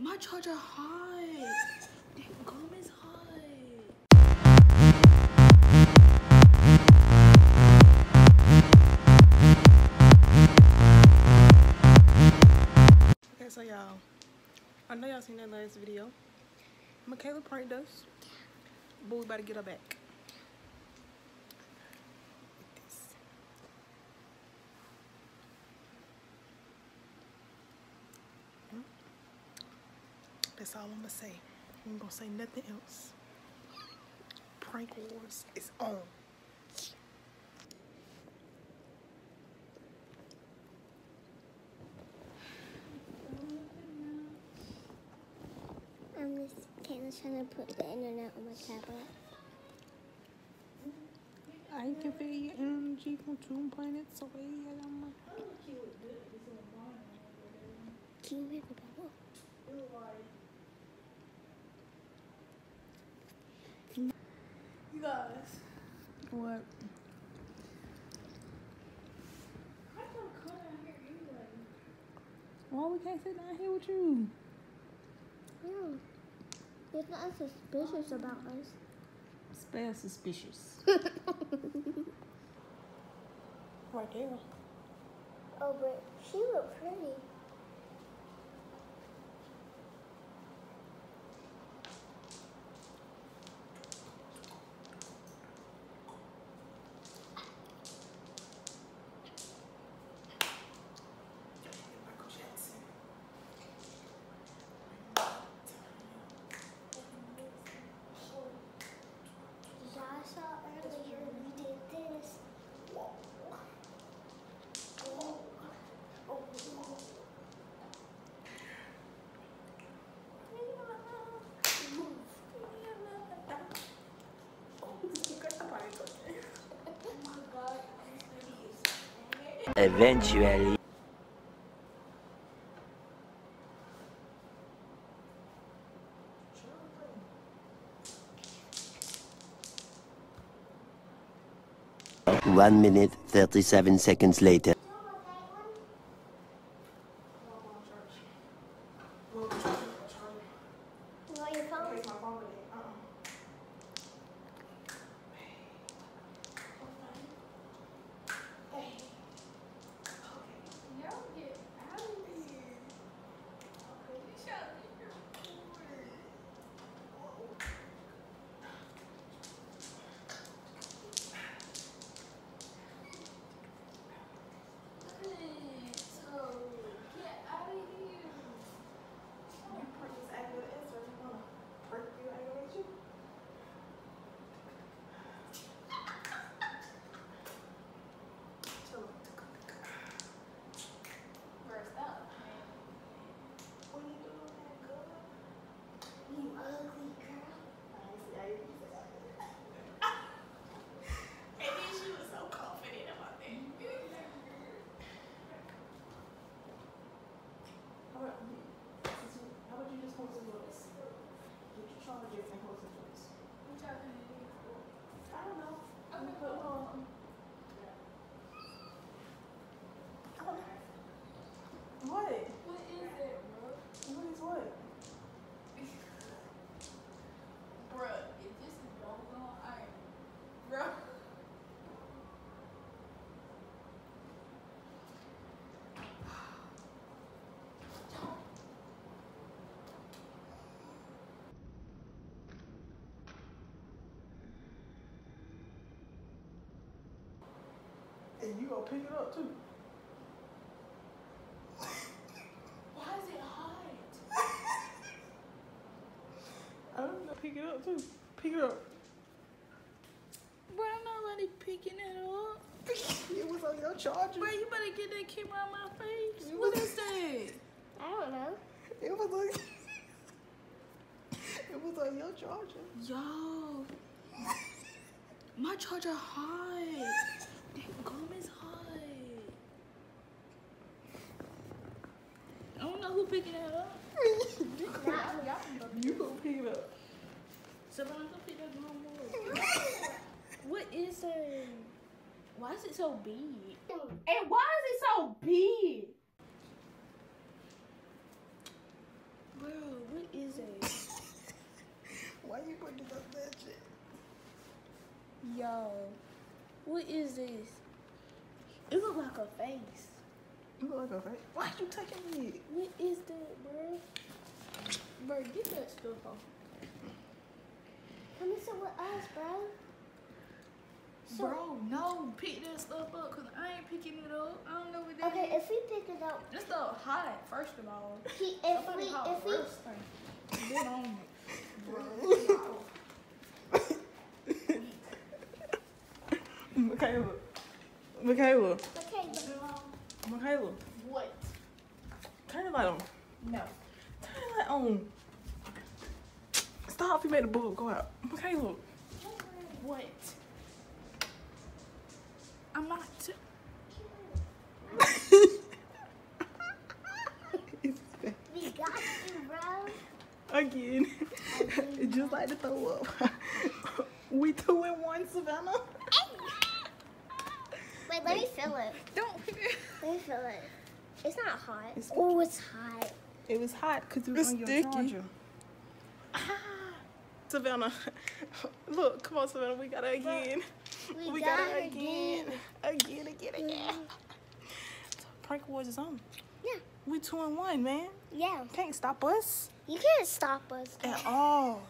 My charger hot. Gum is hot. Okay, so y'all, I know y'all seen that last video. MiKayla pranked us, but we about to get her back. That's all I'm gonna say. I'm gonna say nothing else. Prank wars is on. I'm just Kayla's trying to put the internet on my tablet. I can feel your energy from two planets away. and I'm like, Can you hear the bubble? You guys. What? Why we can't sit down here with you? No. It's not suspicious about us. Spell suspicious. right there. Oh, but she looked pretty. Eventually. One minute, 37 seconds later. You want your phone? You ugly girl. How about you just hold some voice? Get your charger and hold some voice. I don't know. I'm gonna put on. What? What is it, bro? What is what? Bruh, if this is don't go on bruh. And you gonna pick it up too. Why is it hot? I don't know. Pick it up too. Pick it up. Bro, I'm not really picking it up. it was on your charger. Bro, you better get that camera on my face. You What was- is that? I don't know. It was on. it was on your charger. Yo. My charger hot. That gum is hot. I don't know who picking that up. what is it? Why is it so big? And why is it so big? Bro, what is it? why you putting up that shit? Yo, what is this? It look like a face. You look like a face? Why are you touching me? What is that, bro? Bro, get that stuff off. Come and sit with us, bro. So- Bro, no, pick that stuff up, cause I ain't picking it up. I don't know what that Okay, is. if we pick it up, This stuff hot, first of all. he, if Somebody we, if we, Russ thing. Get on it. MiKayla. MiKayla. okay, MiKayla. What? Turn the light on. No. Turn the light on. Stop, you made the bulb go out. Okay, look. What? I'm not. T- we got you, bro. Again. Just like to throw up. we two in one, Savannah. Wait, let me feel it. don't. Let me feel it. It's not hot. It's oh, it's hot. It was hot because it was It's on your sticky. charger. Ah, Savannah. Look, come on, Savannah. We got it again. We, We got, got it again. Again, again, again. So, Prank Wars is on. Yeah. We two and one, man. Yeah. Can't stop us You can't stop us. at all.